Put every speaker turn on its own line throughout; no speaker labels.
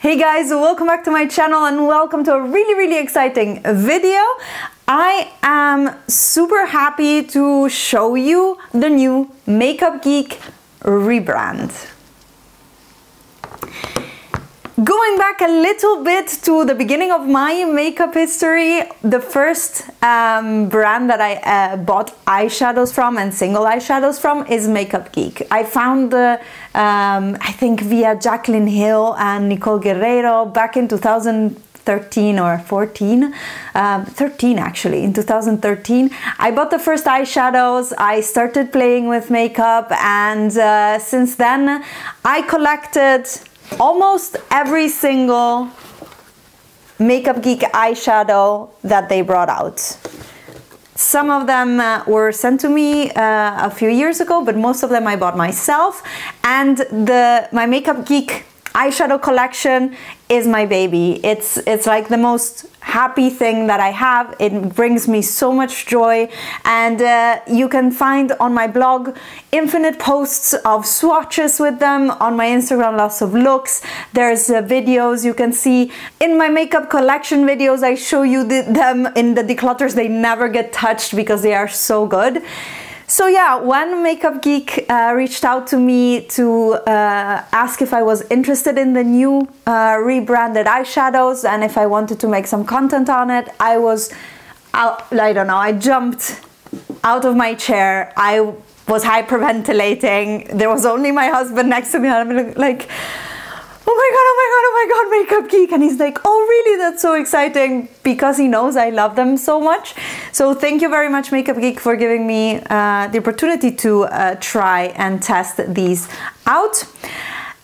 Hey guys, welcome back to my channel and welcome to a really, really exciting video. I am super happy to show you the new Makeup Geek rebrand. Going back a little bit to the beginning of my makeup history, the first um, brand that I uh, bought eyeshadows from and single eyeshadows from is Makeup Geek. I found the, um, I think via Jacqueline Hill and Nicole Guerriero back in 2013 or 14, um, 13 actually, in 2013. I bought the first eyeshadows, I started playing with makeup and uh, since then I collected almost every single Makeup Geek eyeshadow that they brought out. Some of them uh, were sent to me uh, a few years ago, but most of them I bought myself. And the my Makeup Geek eyeshadow collection is my baby. It's it's like the most happy thing that I have. It brings me so much joy, and uh, you can find on my blog infinite posts of swatches with them. On my Instagram, lots of looks. There's uh, videos you can see in my makeup collection videos. I show you the, them in the declutters. They never get touched because they are so good. So yeah, one Makeup Geek uh, reached out to me to uh, ask if I was interested in the new uh, rebranded eyeshadows and if I wanted to make some content on it, I was, I don't know, I jumped out of my chair. I was hyperventilating. There was only my husband next to me I'm like, oh my god, oh my god, oh my god, Makeup Geek. And he's like, oh really, that's so exciting because he knows I love them so much. So thank you very much, Makeup Geek, for giving me uh, the opportunity to uh, try and test these out.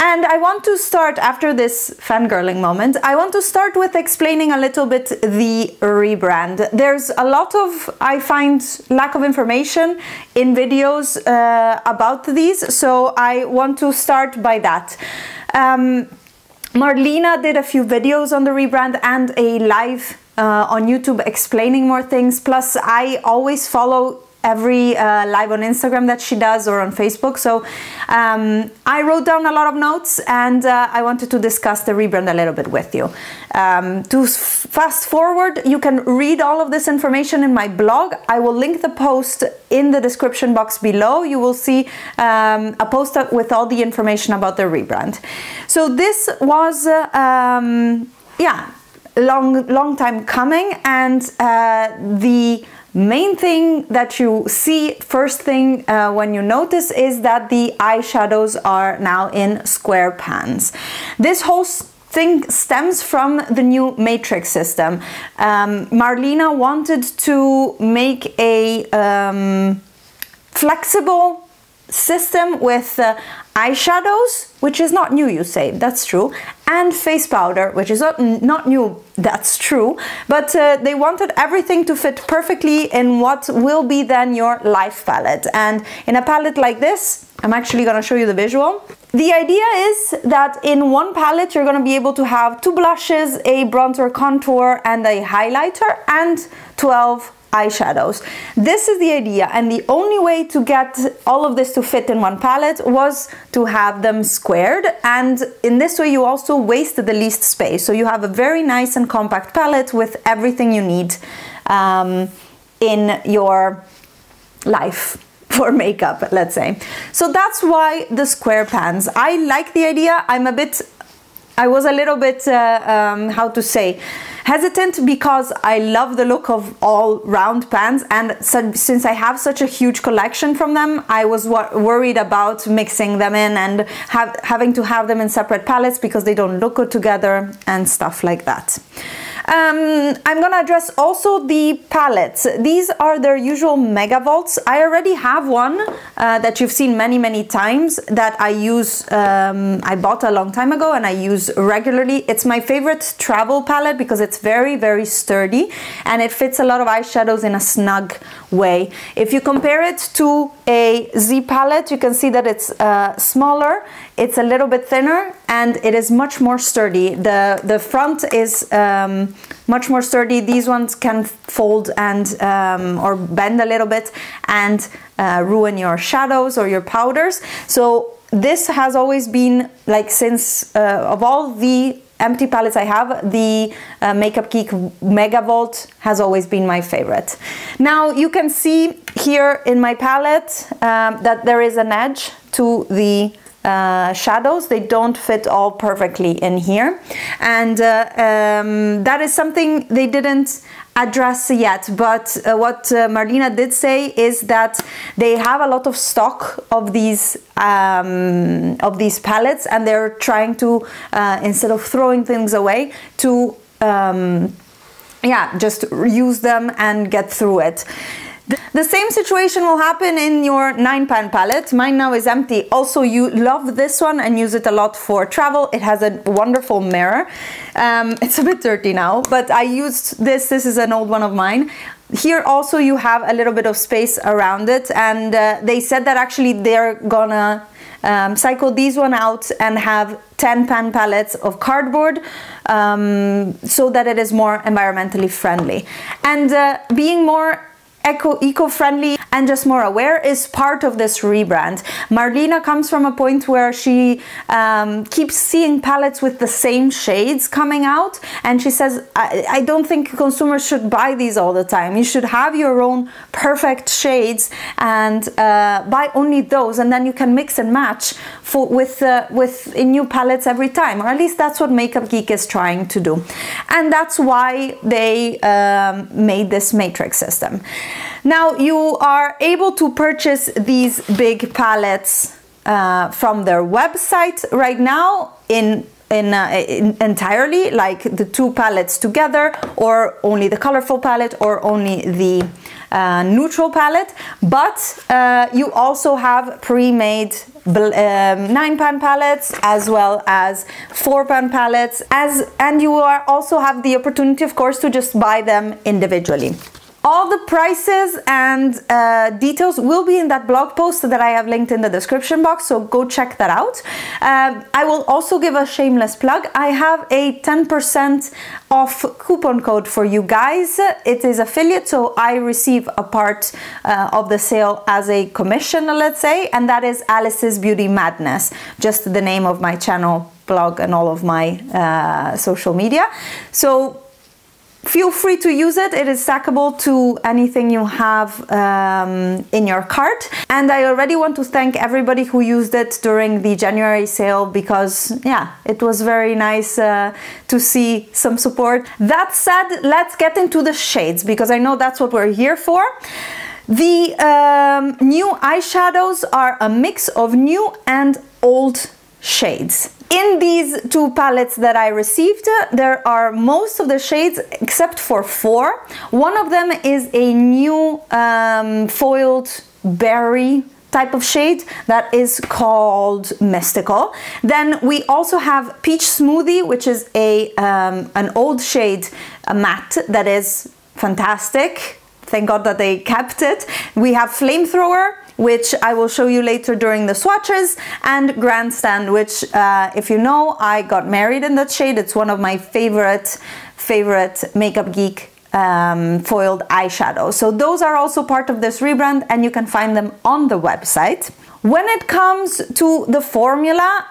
And I want to start after this fangirling moment. I want to start with explaining a little bit the rebrand. There's a lot of, I find, lack of information in videos uh, about these, so I want to start by that. Um, Marlena did a few videos on the rebrand and a live uh, on YouTube explaining more things. Plus, I always follow every uh, live on Instagram that she does or on Facebook. So um, I wrote down a lot of notes and uh, I wanted to discuss the rebrand a little bit with you. Um, to fast forward, you can read all of this information in my blog. I will link the post in the description box below. You will see um, a post with all the information about the rebrand. So this was, uh, um, yeah, long, long time coming and uh, the Main thing that you see, first thing uh, when you notice is that the eyeshadows are now in square pans. This whole thing stems from the new matrix system. Um, Marlena wanted to make a um, flexible system with uh, eyeshadows, which is not new, you say, that's true, and face powder, which is not new, that's true, but uh, they wanted everything to fit perfectly in what will be then your life palette. And in a palette like this, I'm actually gonna show you the visual. The idea is that in one palette, you're gonna be able to have two blushes, a bronzer contour, and a highlighter, and 12 eyeshadows. This is the idea and the only way to get all of this to fit in one palette was to have them squared and in this way you also waste the least space. So you have a very nice and compact palette with everything you need um, in your life for makeup, let's say. So that's why the square pans. I like the idea. I'm a bit, I was a little bit, uh, um, how to say, Hesitant because I love the look of all round pans and so, since I have such a huge collection from them, I was worried about mixing them in and have, having to have them in separate palettes because they don't look good together and stuff like that. Um, I'm gonna address also the palettes. These are their usual Mega Vaults. I already have one uh, that you've seen many, many times that I use, um, I bought a long time ago and I use regularly. It's my favorite travel palette because it's very, very sturdy and it fits a lot of eyeshadows in a snug way. If you compare it to a Z palette, you can see that it's uh, smaller, it's a little bit thinner, and it is much more sturdy. The, the front is um, much more sturdy. These ones can fold and um, or bend a little bit and uh, ruin your shadows or your powders. So this has always been like since uh, of all the empty palettes I have, the uh, Makeup Geek Mega Vault has always been my favorite. Now you can see here in my palette um, that there is an edge to the uh, shadows. They don't fit all perfectly in here. And uh, um, that is something they didn't address yet but uh, what uh, Marlena did say is that they have a lot of stock of these um, of these palettes and they're trying to uh, instead of throwing things away to um, yeah just use them and get through it the same situation will happen in your 9 pan palette. Mine now is empty. Also, you love this one and use it a lot for travel. It has a wonderful mirror. Um, it's a bit dirty now, but I used this. This is an old one of mine. Here also you have a little bit of space around it and uh, they said that actually they're gonna um, cycle these one out and have 10 pan palettes of cardboard um, so that it is more environmentally friendly. And uh, being more eco eco-friendly and just more aware is part of this rebrand. Marlena comes from a point where she um, keeps seeing palettes with the same shades coming out and she says I, I, don't think consumers should buy these all the time. You should have your own perfect shades and uh, buy only those and then you can mix and match for, with, uh, with new palettes every time or at least that's what Makeup Geek is trying to do. And that's why they um, made this matrix system. Now you are able to purchase these big palettes uh, from their website right now in in, uh, in, entirely like the two palettes together or only the colorful palette or only the uh, neutral palette. But uh, you also have pre-made um, 9 pan palettes as well as 4 pan palettes as and you are also have the opportunity of course to just buy them individually all the prices and uh, details will be in that blog post that I have linked in the description box, so go check that out. Um, I will also give a shameless plug. I have a 10% off coupon code for you guys. It is affiliate, so I receive a part uh, of the sale as a commission, let's say, and that is Alice's Beauty Madness, just the name of my channel blog and all of my uh, social media. So feel free to use it. It is stackable to anything you have um, in your cart. And I already want to thank everybody who used it during the January sale because, yeah, it was very nice uh, to see some support. That said, let's get into the shades because I know that's what we're here for. The um, new eyeshadows are a mix of new and old shades. In these two palettes that I received, there are most of the shades except for four. One of them is a new um, foiled berry type of shade that is called Mystical. Then we also have Peach Smoothie, which is a um, an old shade, a matte that is fantastic. Thank God that they kept it. We have Flamethrower, which I will show you later during the swatches, and Grandstand, which uh, if you know, I got married in that shade. It's one of my favorite, favorite Makeup Geek um, foiled eyeshadows. So those are also part of this rebrand and you can find them on the website. When it comes to the formula,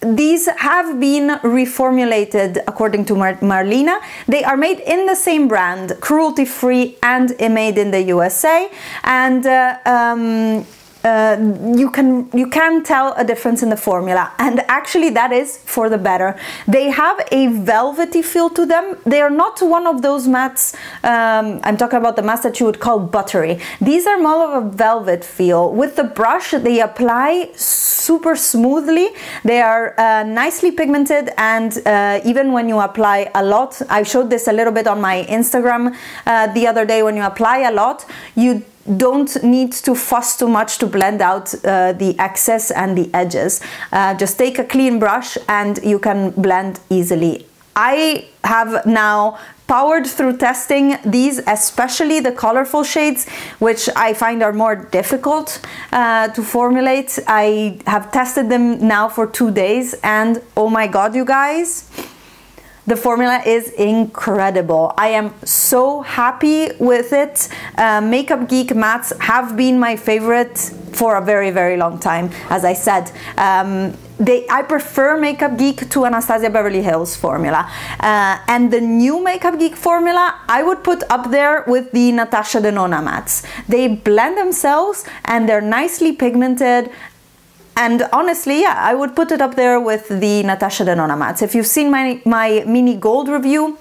these have been reformulated according to Mar Marlena. They are made in the same brand, cruelty free and made in the USA. And uh, um, uh, you can you can tell a difference in the formula. And actually that is for the better. They have a velvety feel to them. They are not one of those mats um, I'm talking about the mats that you would call buttery. These are more of a velvet feel. With the brush they apply super smoothly. They are uh, nicely pigmented. And uh, even when you apply a lot I showed this a little bit on my Instagram uh, the other day when you apply a lot you don't need to fuss too much to blend out uh, the excess and the edges. Uh, just take a clean brush and you can blend easily. I have now powered through testing these, especially the colorful shades, which I find are more difficult uh, to formulate. I have tested them now for two days and oh my god, you guys, the formula is incredible. I am so happy with it. Uh, Makeup Geek mats have been my favorite for a very, very long time. As I said, um, they I prefer Makeup Geek to Anastasia Beverly Hills formula. Uh, and the new Makeup Geek formula I would put up there with the Natasha Denona mattes. They blend themselves and they're nicely pigmented and honestly, yeah, I would put it up there with the Natasha Denona mattes. If you've seen my, my mini gold review,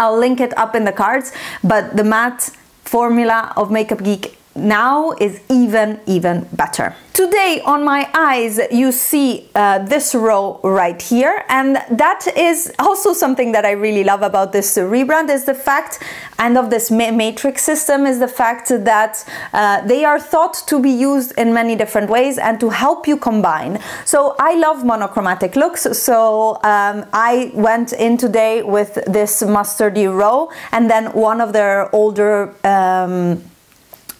I'll link it up in the cards, but the matte formula of Makeup Geek now is even, even better. Today on my eyes you see uh, this row right here and that is also something that I really love about this rebrand is the fact and of this matrix system is the fact that uh, they are thought to be used in many different ways and to help you combine. So I love monochromatic looks so um, I went in today with this mustardy row and then one of their older um,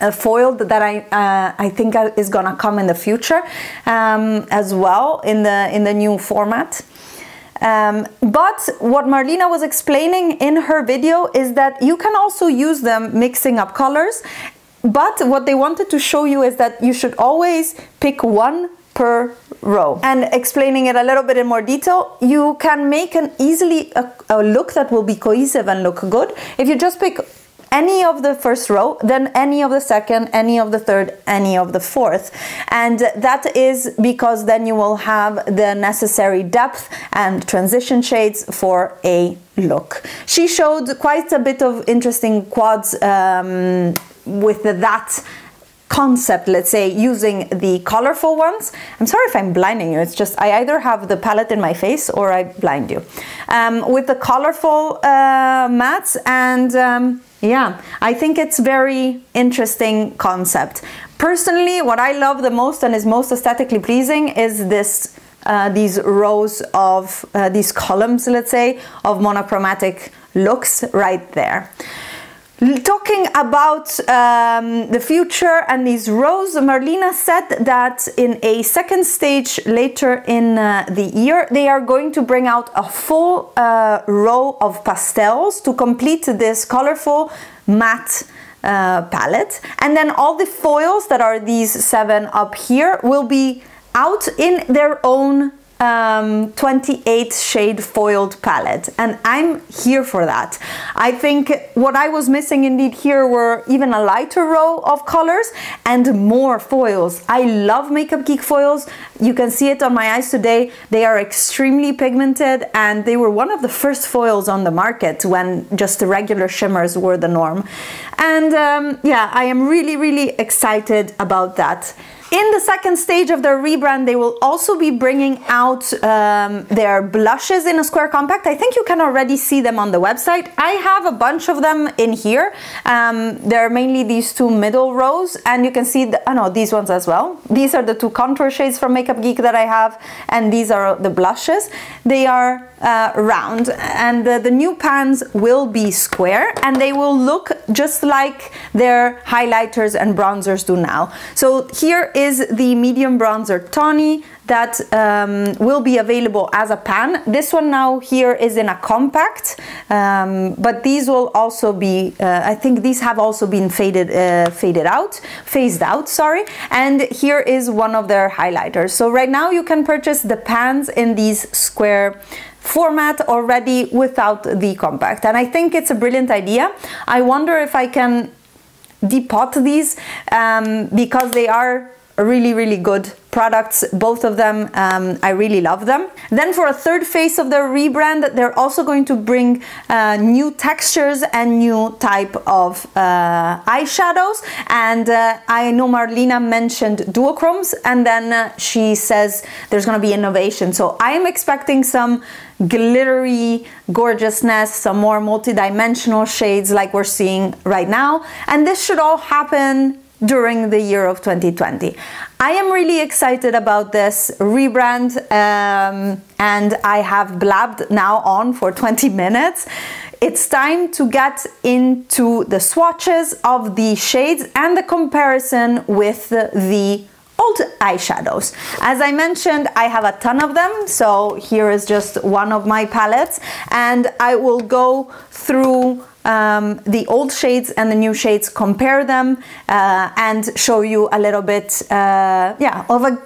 a foil that I uh, I think is gonna come in the future um, as well in the in the new format. Um, but what Marlena was explaining in her video is that you can also use them mixing up colors. But what they wanted to show you is that you should always pick one per row. And explaining it a little bit in more detail, you can make an easily a, a look that will be cohesive and look good if you just pick any of the first row, then any of the second, any of the third, any of the fourth. And that is because then you will have the necessary depth and transition shades for a look. She showed quite a bit of interesting quads um, with that concept, let's say, using the colorful ones. I'm sorry if I'm blinding you, it's just I either have the palette in my face or I blind you. Um, with the colorful uh, mattes and um, yeah, I think it's very interesting concept. Personally, what I love the most and is most aesthetically pleasing is this uh, these rows of uh, these columns, let's say, of monochromatic looks right there. Talking about um, the future and these rows, Marlena said that in a second stage later in uh, the year, they are going to bring out a full uh, row of pastels to complete this colorful matte uh, palette. And then all the foils that are these seven up here will be out in their own um, 28 shade foiled palette and I'm here for that. I think what I was missing indeed here were even a lighter row of colors and more foils. I love Makeup Geek foils. You can see it on my eyes today. They are extremely pigmented and they were one of the first foils on the market when just the regular shimmers were the norm. And um, yeah, I am really, really excited about that. In the second stage of their rebrand, they will also be bringing out um, their blushes in a square compact. I think you can already see them on the website. I have a bunch of them in here. Um, they're mainly these two middle rows and you can see, the, oh no, these ones as well. These are the two contour shades from Makeup Geek that I have and these are the blushes. They are uh, round and the, the, new pans will be square and they will look just like their highlighters and bronzers do now. So here is the medium bronzer Tawny that um, will be available as a pan. This one now here is in a compact, um, but these will also be, uh, I think these have also been faded, uh, faded out, phased out, sorry. And here is one of their highlighters. So right now you can purchase the pans in these square format already without the compact and I think it's a brilliant idea. I wonder if I can depot these um, because they are really really good products both of them um, I really love them. Then for a third phase of their rebrand they're also going to bring uh, new textures and new type of uh, eyeshadows. And uh, I know Marlena mentioned duochromes and then uh, she says there's going to be innovation. So I am expecting some glittery gorgeousness some more multi-dimensional shades like we're seeing right now. And this should all happen during the year of 2020. I am really excited about this rebrand um, and I have blabbed now on for 20 minutes. It's time to get into the swatches of the shades and the comparison with the old eyeshadows. As I mentioned, I have a ton of them, so here is just one of my palettes, and I will go through um, the old shades and the new shades, compare them, uh, and show you a little bit, uh, yeah, of a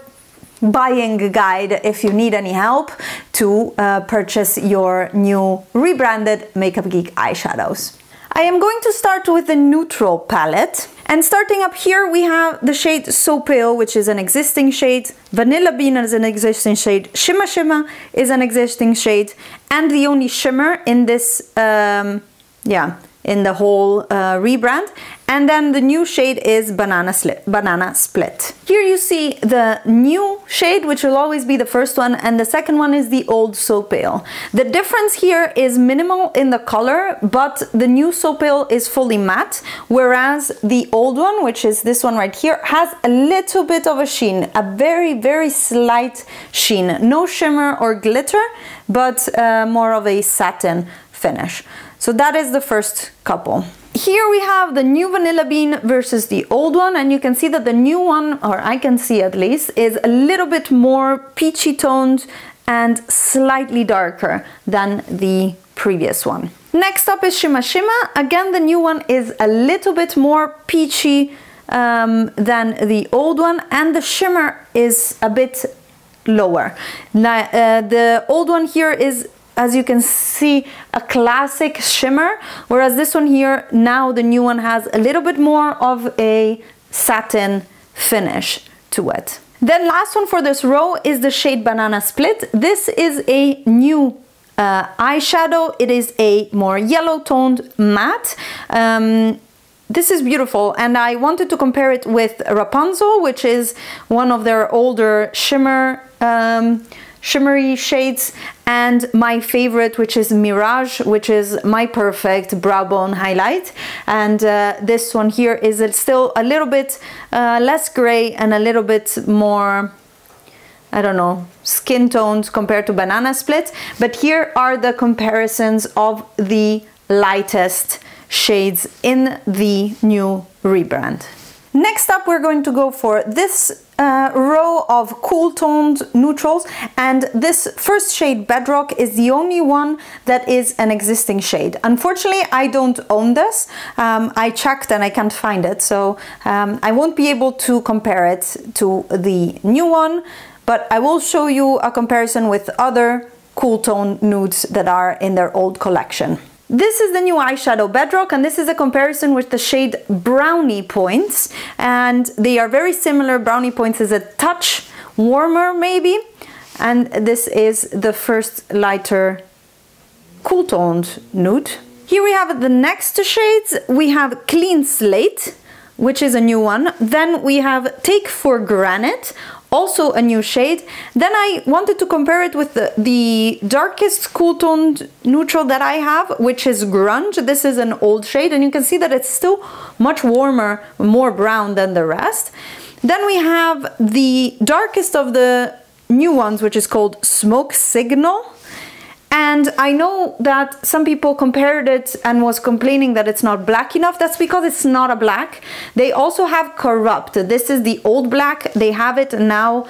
buying guide if you need any help to uh, purchase your new rebranded Makeup Geek eyeshadows. I am going to start with the neutral palette. And starting up here, we have the shade So Pale, which is an existing shade. Vanilla Bean is an existing shade. Shimma Shimma is an existing shade. And the only shimmer in this, um, yeah, in the whole uh, rebrand. And then the new shade is Banana, Banana Split. Here you see the new shade, which will always be the first one, and the second one is the old So Pale. The difference here is minimal in the color, but the new So Pale is fully matte, whereas the old one, which is this one right here, has a little bit of a sheen, a very, very slight sheen. No shimmer or glitter, but uh, more of a satin finish. So that is the first couple. Here we have the new vanilla bean versus the old one and you can see that the new one, or I can see at least, is a little bit more peachy toned and slightly darker than the previous one. Next up is Shimma Shima. Again, the new one is a little bit more peachy um, than the old one and the shimmer is a bit lower. Now, uh, the old one here is as you can see a classic shimmer whereas this one here now the new one has a little bit more of a satin finish to it. Then last one for this row is the shade banana split. This is a new uh, eyeshadow. It is a more yellow toned matte. Um, this is beautiful and I wanted to compare it with Rapunzel which is one of their older shimmer um, shimmery shades and my favorite which is Mirage which is my perfect brow bone highlight and uh, this one here is still a little bit uh, less gray and a little bit more I don't know, skin tones compared to Banana Split. But here are the comparisons of the lightest shades in the new rebrand. Next up, we're going to go for this uh, row of cool toned neutrals and this first shade Bedrock is the only one that is an existing shade. Unfortunately, I don't own this. Um, I checked and I can't find it, so um, I won't be able to compare it to the new one, but I will show you a comparison with other cool tone nudes that are in their old collection. This is the new eyeshadow Bedrock and this is a comparison with the shade Brownie Points and they are very similar. Brownie Points is a touch warmer maybe and this is the first lighter cool toned nude. Here we have the next shades. We have Clean Slate which is a new one. Then we have Take for Granite also a new shade. Then I wanted to compare it with the, the darkest cool toned neutral that I have, which is Grunge. This is an old shade and you can see that it's still much warmer, more brown than the rest. Then we have the darkest of the new ones, which is called Smoke Signal. And I know that some people compared it and was complaining that it's not black enough. That's because it's not a black. They also have Corrupt. This is the old black. They have it now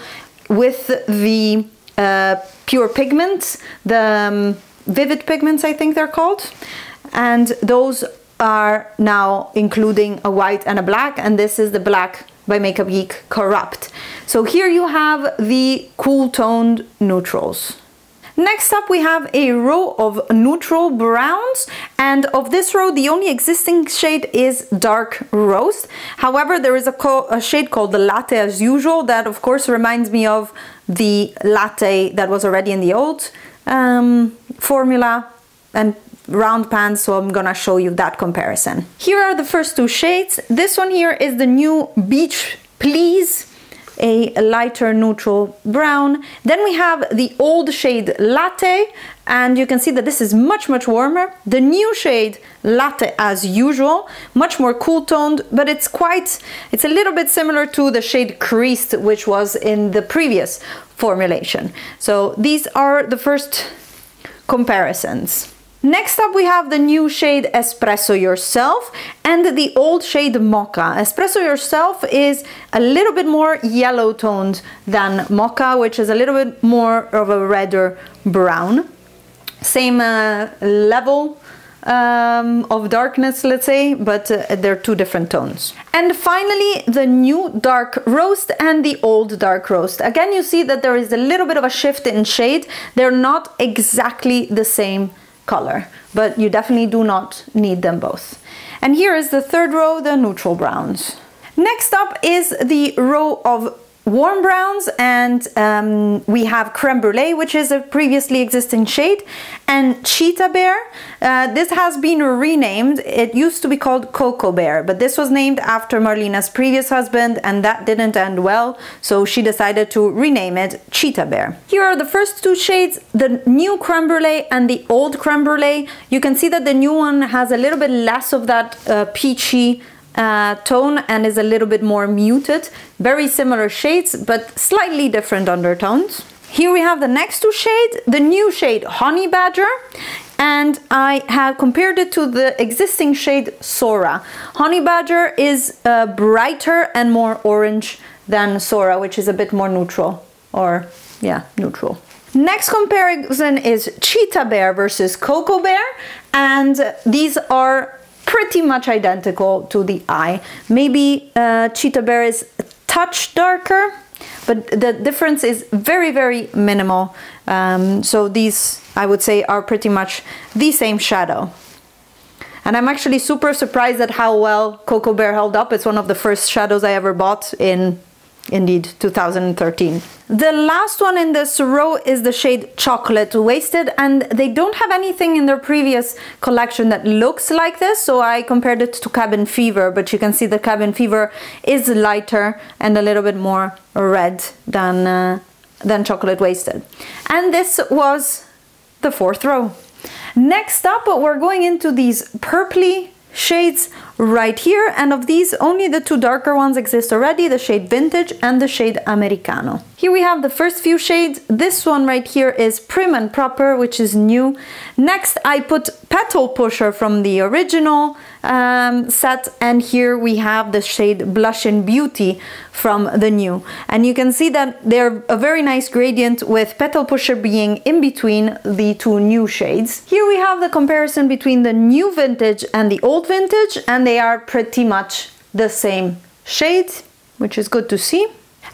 with the uh, pure pigments, the um, vivid pigments, I think they're called. And those are now including a white and a black. And this is the black by Makeup Geek Corrupt. So here you have the cool toned neutrals. Next up we have a row of neutral browns and of this row the only existing shade is dark roast. However there is a, a shade called the latte as usual that of course reminds me of the latte that was already in the old um, formula and round pans so I'm gonna show you that comparison. Here are the first two shades. This one here is the new Beach Please a lighter neutral brown. Then we have the old shade Latte, and you can see that this is much, much warmer. The new shade Latte as usual, much more cool toned, but it's quite, it's a little bit similar to the shade Creased, which was in the previous formulation. So these are the first comparisons. Next up we have the new shade Espresso Yourself and the old shade Mocha. Espresso Yourself is a little bit more yellow toned than Mocha, which is a little bit more of a redder brown. Same uh, level um, of darkness, let's say, but uh, they're two different tones. And finally, the new dark roast and the old dark roast. Again, you see that there is a little bit of a shift in shade. They're not exactly the same color, but you definitely do not need them both. And here is the third row, the neutral browns. Next up is the row of warm browns and um, we have creme brulee which is a previously existing shade and cheetah bear. Uh, this has been renamed. It used to be called cocoa bear but this was named after marlena's previous husband and that didn't end well so she decided to rename it cheetah bear. Here are the first two shades the new creme brulee and the old creme brulee. You can see that the new one has a little bit less of that uh, peachy uh, tone and is a little bit more muted. Very similar shades, but slightly different undertones. Here we have the next two shades, the new shade Honey Badger, and I have compared it to the existing shade Sora. Honey Badger is uh, brighter and more orange than Sora, which is a bit more neutral, or yeah, neutral. Next comparison is Cheetah Bear versus Cocoa Bear, and these are pretty much identical to the eye. Maybe uh, Cheetah Bear is a touch darker, but the difference is very, very minimal. Um, so these, I would say, are pretty much the same shadow. And I'm actually super surprised at how well Cocoa Bear held up. It's one of the first shadows I ever bought in indeed 2013 the last one in this row is the shade chocolate wasted and they don't have anything in their previous collection that looks like this so i compared it to cabin fever but you can see the cabin fever is lighter and a little bit more red than uh, than chocolate wasted. And this was the fourth row. Next up we're going into these purpley shades right here. And of these only the two darker ones exist already the shade vintage and the shade americano. Here we have the first few shades. This one right here is prim and proper which is new. Next i put petal pusher from the original um, set. And here we have the shade blush and beauty from the new. And you can see that they're a very nice gradient with petal pusher being in between the two new shades. Here we have the comparison between the new vintage and the old vintage. And they are pretty much the same shade which is good to see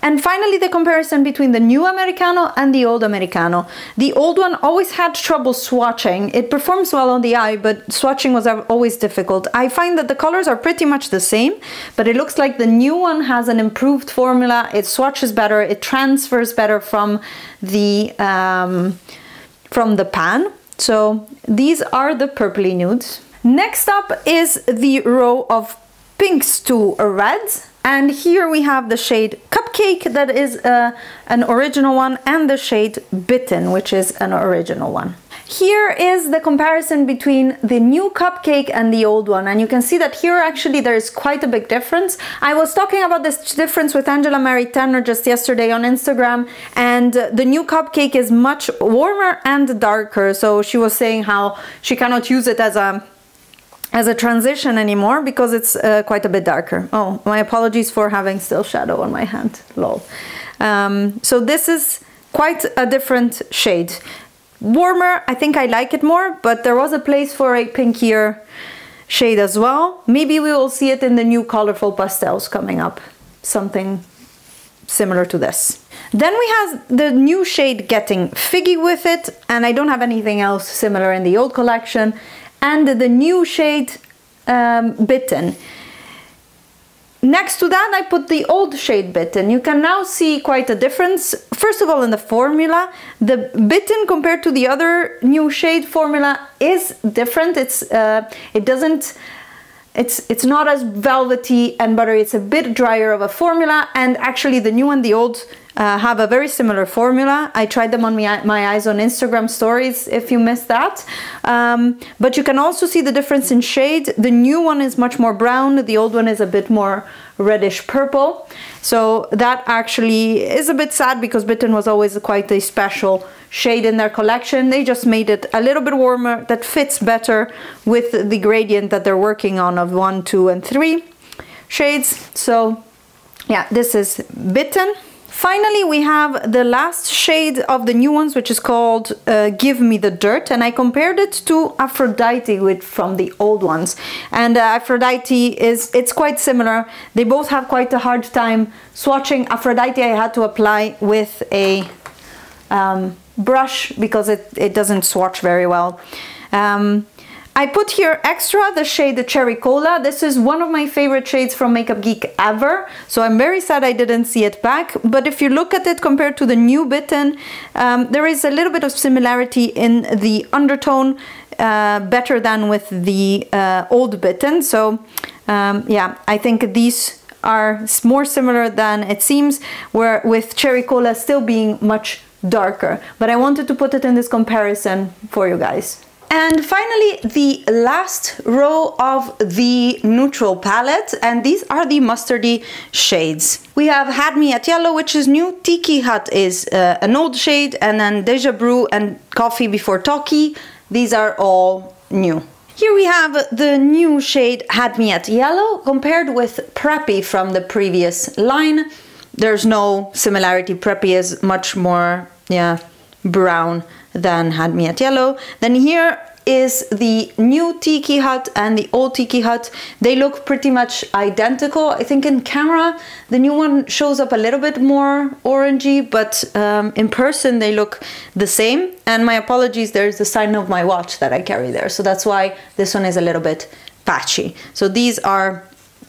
and finally, the comparison between the new Americano and the old Americano. The old one always had trouble swatching. It performs well on the eye, but swatching was always difficult. I find that the colors are pretty much the same, but it looks like the new one has an improved formula. It swatches better, it transfers better from the, um, from the pan. So these are the purpley nudes. Next up is the row of pinks to reds and here we have the shade Cupcake that is uh, an original one and the shade Bitten which is an original one. Here is the comparison between the new cupcake and the old one and you can see that here actually there is quite a big difference. I was talking about this difference with Angela Mary Tanner just yesterday on Instagram and the new cupcake is much warmer and darker so she was saying how she cannot use it as a as a transition anymore because it's uh, quite a bit darker. Oh, my apologies for having still shadow on my hand, lol. Um, so this is quite a different shade. Warmer, I think I like it more, but there was a place for a pinkier shade as well. Maybe we will see it in the new colorful pastels coming up. Something similar to this. Then we have the new shade getting figgy with it, and I don't have anything else similar in the old collection and the new shade um, Bitten. Next to that I put the old shade Bitten. You can now see quite a difference. First of all in the formula, the Bitten compared to the other new shade formula is different. It's uh, It doesn't it's it's not as velvety and buttery it's a bit drier of a formula and actually the new and the old uh, have a very similar formula. I tried them on my, my eyes on Instagram stories if you missed that. Um, but you can also see the difference in shade. The new one is much more brown, the old one is a bit more reddish purple. So that actually is a bit sad because Bitten was always quite a special shade in their collection. They just made it a little bit warmer that fits better with the gradient that they're working on of one, two, and three shades. So yeah, this is Bitten Finally, we have the last shade of the new ones, which is called uh, Give Me the Dirt. And I compared it to Aphrodite with from the old ones. And uh, Aphrodite is, it's quite similar. They both have quite a hard time swatching. Aphrodite I had to apply with a um, brush because it, it doesn't swatch very well. Um, I put here extra the shade the Cherry Cola. This is one of my favorite shades from Makeup Geek ever. So I'm very sad I didn't see it back. But if you look at it compared to the new Bitten, um, there is a little bit of similarity in the undertone, uh, better than with the uh, old Bitten. So um, yeah, I think these are more similar than it seems, where with Cherry Cola still being much darker. But I wanted to put it in this comparison for you guys. And finally, the last row of the neutral palette, and these are the mustardy shades. We have Had Me at Yellow, which is new, Tiki Hut is uh, an old shade, and then Deja Brew and Coffee Before Talkie, these are all new. Here we have the new shade Had Me at Yellow compared with Preppy from the previous line. There's no similarity, Preppy is much more, yeah, brown than Had Me at Yellow. Then here is the new Tiki Hut and the old Tiki Hut. They look pretty much identical. I think in camera, the new one shows up a little bit more orangey, but um, in person they look the same. And my apologies, there's the sign of my watch that I carry there. So that's why this one is a little bit patchy. So these are,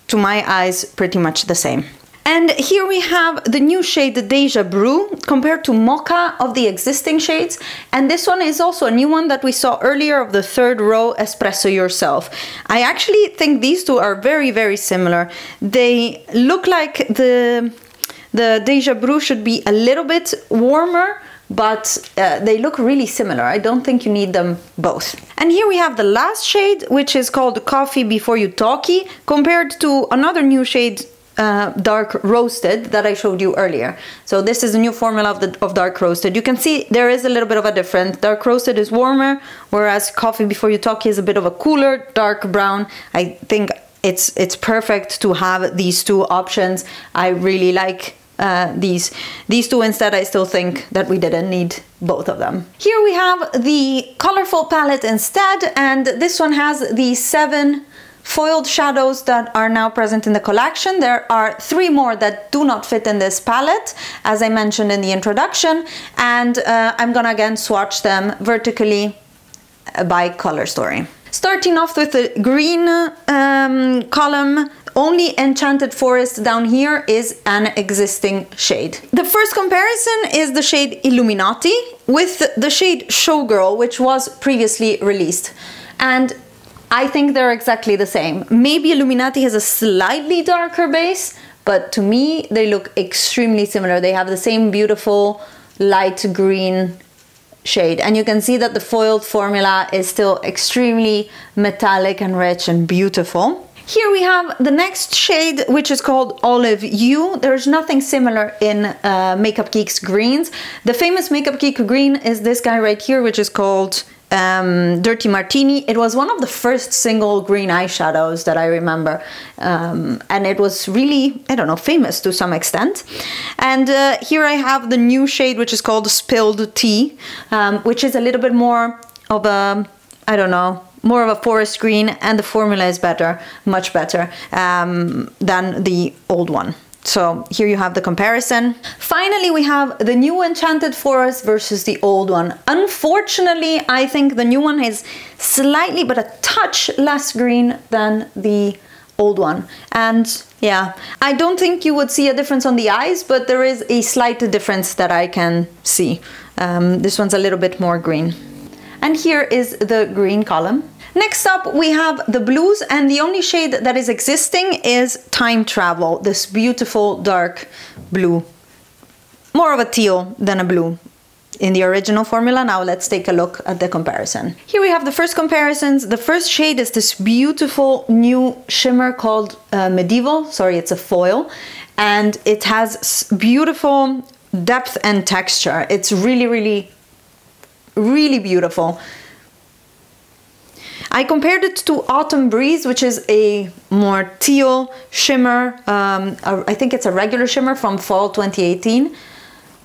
to my eyes, pretty much the same. And here we have the new shade the Deja Brew compared to Mocha of the existing shades. And this one is also a new one that we saw earlier of the third row Espresso Yourself. I actually think these two are very, very similar. They look like the, the Deja Brew should be a little bit warmer, but uh, they look really similar. I don't think you need them both. And here we have the last shade, which is called Coffee Before You Talkie, compared to another new shade uh, dark roasted that I showed you earlier. So this is a new formula of, the, of dark roasted. You can see there is a little bit of a difference. Dark roasted is warmer, whereas coffee before you talk is a bit of a cooler dark brown. I think it's it's perfect to have these two options. I really like uh, these these two instead. I still think that we didn't need both of them. Here we have the colorful palette instead, and this one has the seven foiled shadows that are now present in the collection. There are three more that do not fit in this palette, as I mentioned in the introduction, and uh, I'm gonna again swatch them vertically uh, by color story. Starting off with the green um, column, only Enchanted Forest down here is an existing shade. The first comparison is the shade Illuminati with the shade Showgirl, which was previously released. And I think they're exactly the same. Maybe Illuminati has a slightly darker base, but to me, they look extremely similar. They have the same beautiful light green shade. And you can see that the foiled formula is still extremely metallic and rich and beautiful. Here we have the next shade, which is called Olive You. There's nothing similar in uh, Makeup Geek's greens. The famous Makeup Geek green is this guy right here, which is called um, Dirty Martini. It was one of the first single green eyeshadows that I remember. Um, and it was really, I don't know, famous to some extent. And uh, here I have the new shade, which is called Spilled Tea, um, which is a little bit more of a, I don't know, more of a forest green and the formula is better, much better um, than the old one. So here you have the comparison. Finally, we have the new Enchanted Forest versus the old one. Unfortunately, I think the new one is slightly, but a touch less green than the old one. And yeah, I don't think you would see a difference on the eyes, but there is a slight difference that I can see. Um, this one's a little bit more green. And here is the green column. Next up, we have the blues and the only shade that is existing is Time Travel, this beautiful dark blue. More of a teal than a blue in the original formula. Now let's take a look at the comparison. Here we have the first comparisons. The first shade is this beautiful new shimmer called uh, Medieval. Sorry, it's a foil. And it has beautiful depth and texture. It's really, really, really beautiful. I compared it to Autumn Breeze, which is a more teal shimmer. Um, I think it's a regular shimmer from fall 2018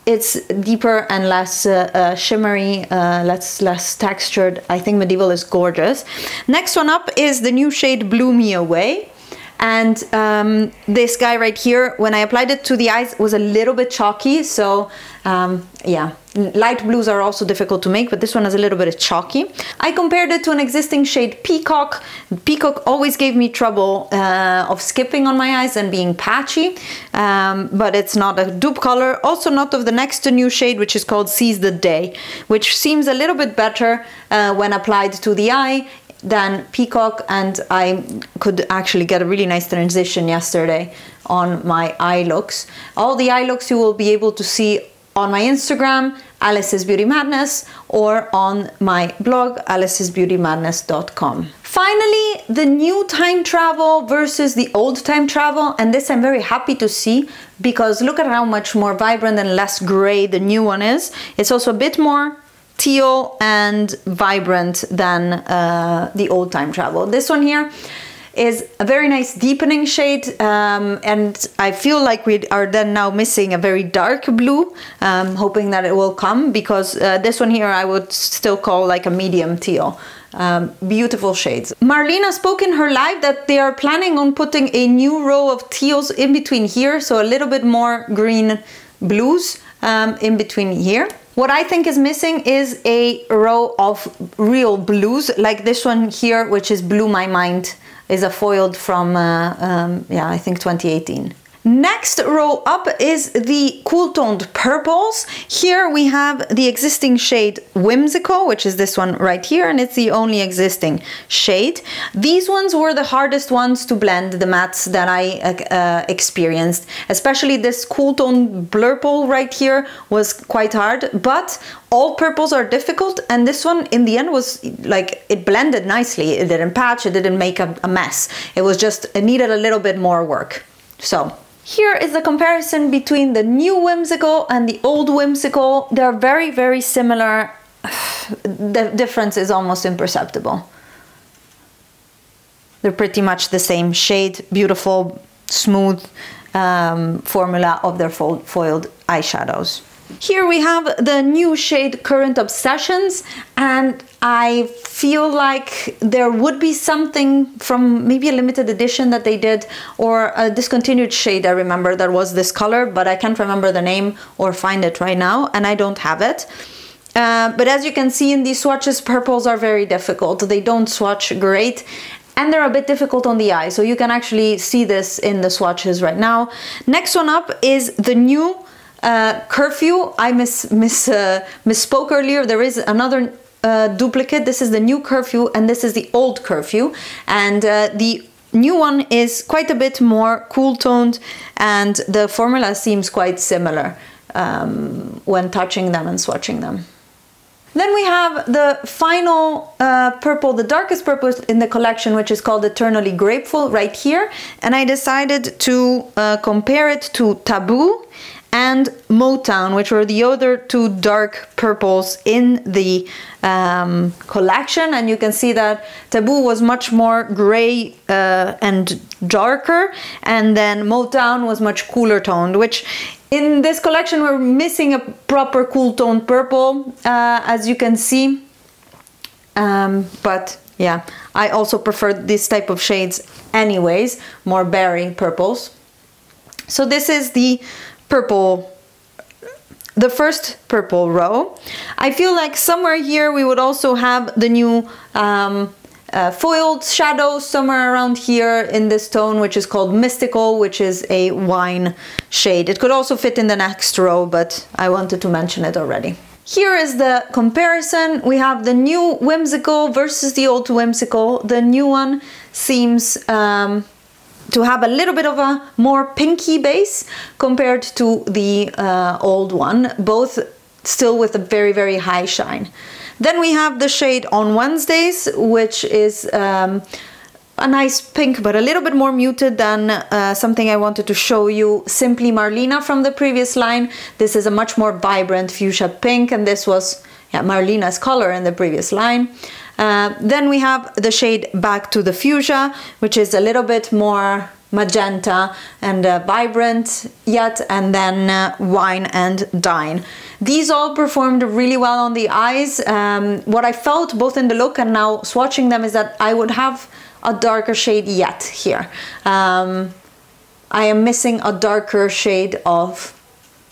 it's deeper and less uh, uh, shimmery, uh, less less textured. I think Medieval is gorgeous. Next one up is the new shade Blew Me Away. And um, this guy right here, when I applied it to the eyes, was a little bit chalky. So um, yeah, light blues are also difficult to make, but this one is a little bit chalky. I compared it to an existing shade Peacock. Peacock always gave me trouble uh, of skipping on my eyes and being patchy, um, but it's not a dupe color. Also not of the next new shade, which is called Seize the Day, which seems a little bit better uh, when applied to the eye than Peacock and I could actually get a really nice transition yesterday on my eye looks. All the eye looks you will be able to see on my Instagram, Alice's Beauty Madness, or on my blog, alicesbeautymadness.com. Finally, the new time travel versus the old time travel, and this I'm very happy to see because look at how much more vibrant and less gray the new one is. It's also a bit more teal and vibrant than uh, the old time travel. This one here is a very nice deepening shade um, and I feel like we are then now missing a very dark blue. Um, hoping that it will come because uh, this one here I would still call like a medium teal. Um, beautiful shades. Marlena spoke in her live that they are planning on putting a new row of teals in between here so a little bit more green blues um, in between here. What I think is missing is a row of real blues, like this one here, which is Blew My Mind, is a foiled from, uh, um, yeah, I think 2018. Next row up is the cool toned purples. Here we have the existing shade Whimsical, which is this one right here, and it's the only existing shade. These ones were the hardest ones to blend, the mattes that I uh, experienced. Especially this cool tone blurple right here was quite hard, but all purples are difficult and this one in the end was like it blended nicely. It didn't patch, it didn't make a, a mess. It was just, it needed a little bit more work. So here is a comparison between the new Whimsical and the old Whimsical. They're very, very similar. the difference is almost imperceptible. They're pretty much the same shade, beautiful, smooth um, formula of their foiled eyeshadows. Here we have the new shade Current Obsessions and I feel like there would be something from maybe a limited edition that they did or a discontinued shade I remember that was this color but I can't remember the name or find it right now and I don't have it. Uh, but as you can see in these swatches, purples are very difficult. They don't swatch great and they're a bit difficult on the eye. So you can actually see this in the swatches right now. Next one up is the new uh, curfew, I miss, miss, uh, misspoke earlier. There is another uh, duplicate. This is the new curfew and this is the old curfew. And uh, the new one is quite a bit more cool toned and the formula seems quite similar um, when touching them and swatching them. Then we have the final uh, purple, the darkest purple in the collection, which is called Eternally Grateful right here. And I decided to uh, compare it to Taboo and Motown, which were the other two dark purples in the um, collection. And you can see that Taboo was much more gray uh, and darker, and then Motown was much cooler toned, which in this collection we're missing a proper cool toned purple, uh, as you can see. Um, but yeah, I also prefer this type of shades anyways, more berry purples. So this is the purple the first purple row. I feel like somewhere here we would also have the new um, uh, foiled shadow somewhere around here in this tone which is called Mystical which is a wine shade. It could also fit in the next row but I wanted to mention it already. Here is the comparison. We have the new Whimsical versus the old Whimsical. The new one seems um, to have a little bit of a more pinky base compared to the uh, old one, both still with a very, very high shine. Then we have the shade on Wednesdays, which is um, a nice pink, but a little bit more muted than uh, something I wanted to show you, Simply Marlena from the previous line. This is a much more vibrant fuchsia pink, and this was yeah, Marlena's color in the previous line. Uh, then we have the shade Back to the Fuchsia, which is a little bit more magenta and uh, vibrant yet, and then uh, Wine and Dine. These all performed really well on the eyes. Um, what I felt both in the look and now swatching them is that I would have a darker shade yet here. Um, I am missing a darker shade of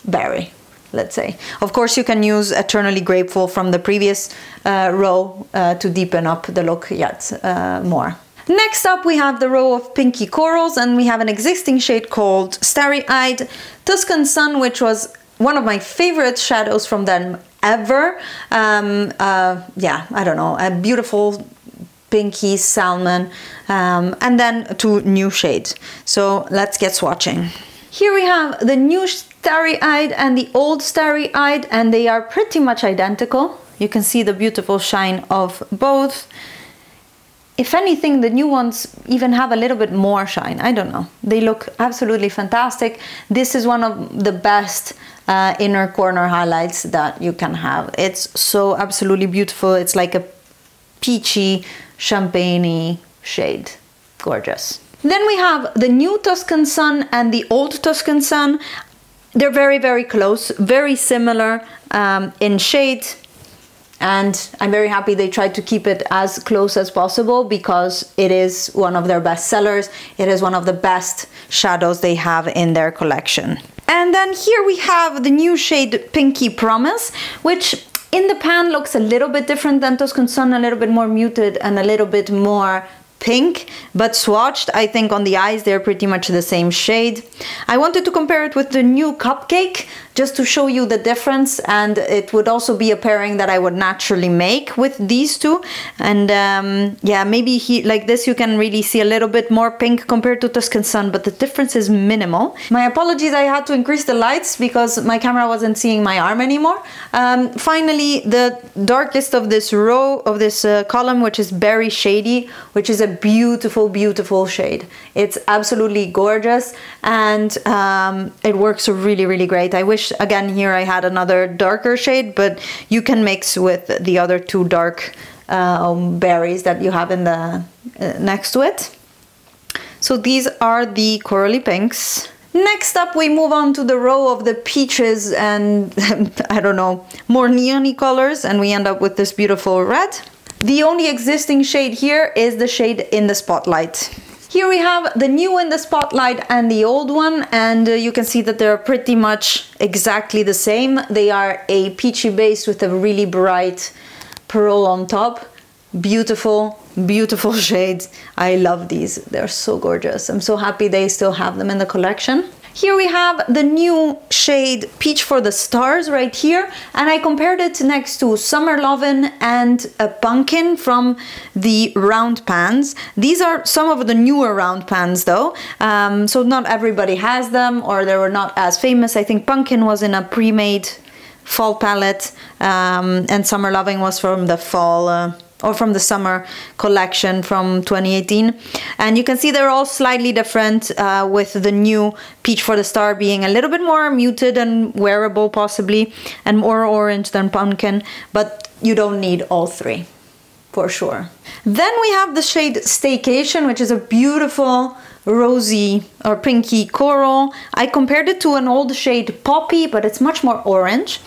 berry let's say. Of course, you can use Eternally Grateful from the previous uh, row uh, to deepen up the look yet uh, more. Next up we have the row of pinky corals and we have an existing shade called Starry Eyed Tuscan Sun which was one of my favorite shadows from them ever. Um, uh, yeah, I don't know, a beautiful pinky salmon um, and then two new shades. So let's get swatching. Here we have the new starry-eyed and the old starry-eyed and they are pretty much identical. You can see the beautiful shine of both if anything, the new ones even have a little bit more shine. I don't know. They look absolutely fantastic. This is one of the best uh, inner corner highlights that you can have. It's so absolutely beautiful. It's like a peachy, champagne shade. Gorgeous. Then we have the new Tuscan Sun and the old Tuscan Sun. They're very, very close, very similar um, in shade and I'm very happy they tried to keep it as close as possible because it is one of their best sellers. It is one of the best shadows they have in their collection. And then here we have the new shade Pinky Promise, which in the pan looks a little bit different than Tuscan Sun, a little bit more muted and a little bit more pink, but swatched, I think on the eyes they're pretty much the same shade. I wanted to compare it with the new Cupcake, just to show you the difference and it would also be a pairing that I would naturally make with these two and um, yeah maybe he, like this you can really see a little bit more pink compared to Tuscan Sun but the difference is minimal. My apologies I had to increase the lights because my camera wasn't seeing my arm anymore. Um, finally the darkest of this row of this uh, column which is Berry Shady which is a beautiful beautiful shade. It's absolutely gorgeous and um, it works really really great. I wish again here I had another darker shade but you can mix with the other two dark uh, berries that you have in the uh, next to it so these are the corally pinks Next up we move on to the row of the peaches and I don't know more neony colors and we end up with this beautiful red. The only existing shade here is the shade in the spotlight. Here we have the new in the spotlight and the old one and uh, you can see that they're pretty much exactly the same. They are a peachy base with a really bright pearl on top. Beautiful, beautiful shades. I love these. They're so gorgeous. I'm so happy they still have them in the collection. Here we have the new shade Peach for the Stars right here and I compared it next to Summer Lovin' and a Pumpkin from the round pans. These are some of the newer round pans though, um, so not everybody has them or they were not as famous. I think Pumpkin was in a pre-made fall palette um, and Summer Loving was from the fall uh, or from the summer collection from 2018 and you can see they're all slightly different uh, with the new peach for the star being a little bit more muted and wearable possibly and more orange than pumpkin but you don't need all three for sure then we have the shade staycation which is a beautiful rosy or pinky coral. I compared it to an old shade poppy, but it's much more orange.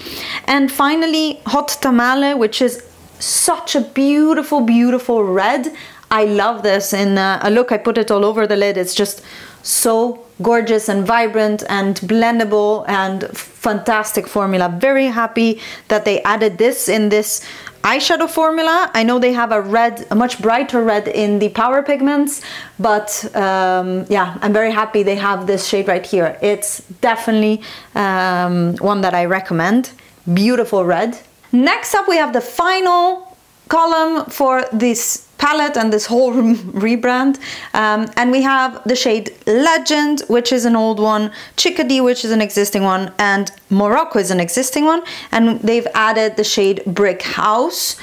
And finally, hot tamale, which is such a beautiful, beautiful red. I love this in uh, a look. I put it all over the lid. It's just so gorgeous and vibrant and blendable and fantastic formula. Very happy that they added this in this eyeshadow formula. I know they have a red, a much brighter red in the Power Pigments, but um, yeah, I'm very happy they have this shade right here. It's definitely um, one that I recommend. Beautiful red. Next up we have the final column for this palette and this whole rebrand. Um, and we have the shade Legend which is an old one, Chickadee which is an existing one and Morocco is an existing one. And they've added the shade Brick House.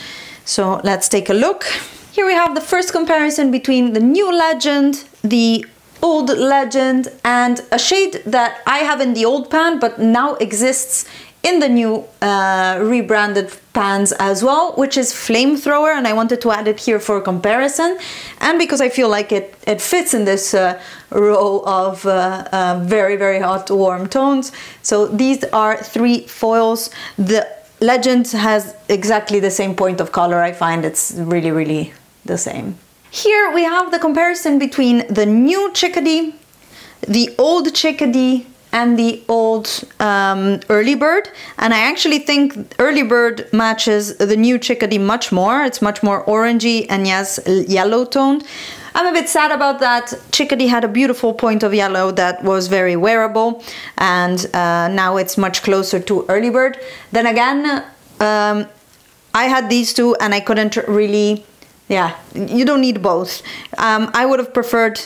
So let's take a look. Here we have the first comparison between the new Legend, the old Legend and a shade that I have in the old pan but now exists in the new uh, rebranded pans as well, which is Flamethrower, and I wanted to add it here for comparison, and because I feel like it, it fits in this uh, row of uh, uh, very, very hot, warm tones. So these are three foils. The Legend has exactly the same point of color. I find it's really, really the same. Here we have the comparison between the new Chickadee, the old Chickadee, and the old um, early bird. And I actually think early bird matches the new chickadee much more. It's much more orangey and yes yellow toned I'm a bit sad about that. Chickadee had a beautiful point of yellow that was very wearable and uh, now it's much closer to early bird. Then again um, I had these two and I couldn't really yeah you don't need both. Um, I would have preferred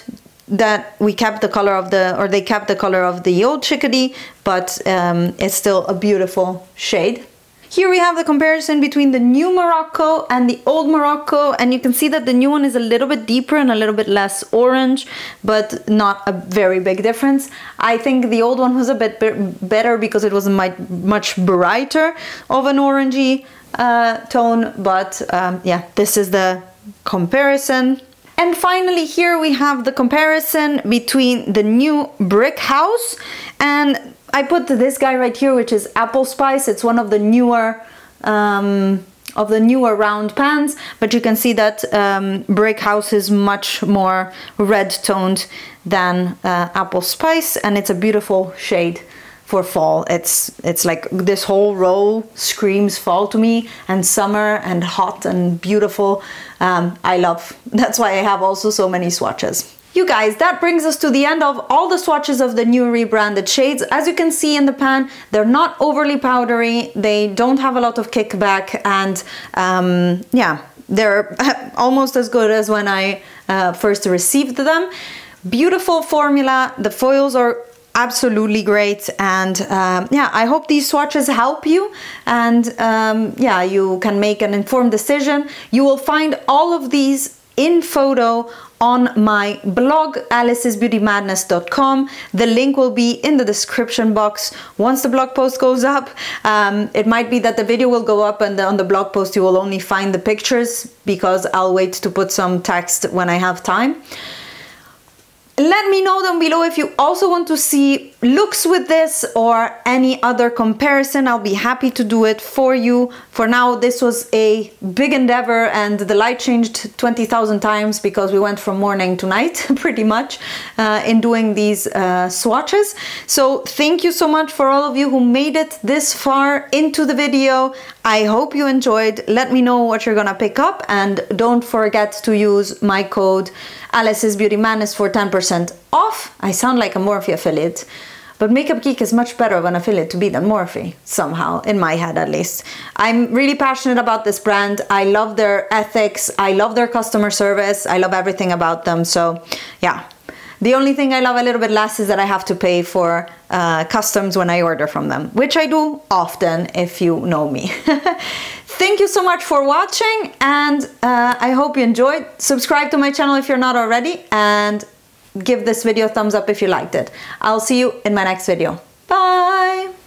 that we kept the color of the, or they kept the color of the old chickadee, but um, it's still a beautiful shade. Here we have the comparison between the new Morocco and the old Morocco and you can see that the new one is a little bit deeper and a little bit less orange but not a very big difference. I think the old one was a bit better because it was much brighter of an orangey uh, tone but um, yeah this is the comparison and finally here we have the comparison between the new brick house and I put this guy right here which is apple spice. It's one of the newer um, of the newer round pans but you can see that um, brick house is much more red toned than uh, apple spice and it's a beautiful shade for fall. It's it's like this whole row screams fall to me and summer and hot and beautiful. Um, I love. That's why I have also so many swatches. You guys, that brings us to the end of all the swatches of the new rebranded shades. As you can see in the pan, they're not overly powdery, they don't have a lot of kickback, and um, yeah, they're almost as good as when I uh, first received them. Beautiful formula, the foils are absolutely great. And um, yeah I hope these swatches help you. And um, yeah you can make an informed decision. You will find all of these in photo on my blog alicesbeautymadness.com the link will be in the description box. Once the blog post goes up um, it might be that the video will go up and on the blog post you will only find the pictures because I'll wait to put some text when I have time let me know down below if you also want to see looks with this or any other comparison. I'll be happy to do it for you. For now, this was a big endeavor and the light changed 20,000 times because we went from morning to night pretty much uh, in doing these uh, swatches. So thank you so much for all of you who made it this far into the video. I hope you enjoyed. Let me know what you're gonna pick up and don't forget to use my code Alice's Beauty Madness for 10% off. I sound like a Morphe affiliate, but Makeup Geek is much better of an affiliate to be than Morphe, somehow, in my head at least. I'm really passionate about this brand. I love their ethics. I love their customer service. I love everything about them. So yeah, the only thing I love a little bit less is that I have to pay for uh, customs when I order from them, which I do often if you know me. Thank you so much for watching and uh, I hope you enjoyed. Subscribe to my channel if you're not already and give this video a thumbs up if you liked it. I'll see you in my next video. Bye!